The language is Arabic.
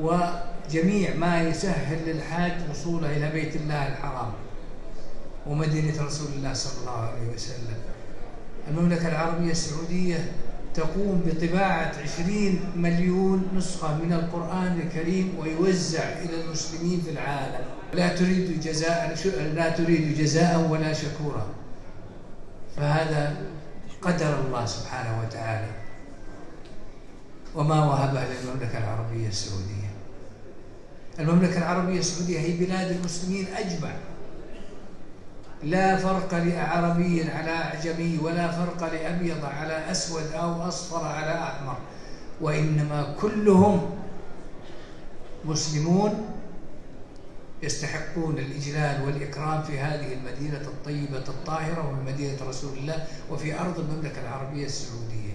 وجميع ما يسهل للحاج وصوله إلى بيت الله الحرام ومدينة رسول الله صلى الله عليه وسلم. المملكة العربية السعودية تقوم بطباعة عشرين مليون نسخة من القرآن الكريم ويوزع إلى المسلمين في العالم. لا تريد جزاء لا تريد جزاء ولا شكورا. فهذا قدر الله سبحانه وتعالى. وما وهبه للمملكة العربية السعودية. المملكة العربية السعودية هي بلاد المسلمين أجمع. لا فرق لعربي على أعجمي ولا فرق لأبيض على أسود أو أصفر على أحمر. وإنما كلهم مسلمون يستحقون الإجلال والإكرام في هذه المدينة الطيبة الطاهرة وفي مدينة رسول الله وفي أرض المملكة العربية السعودية.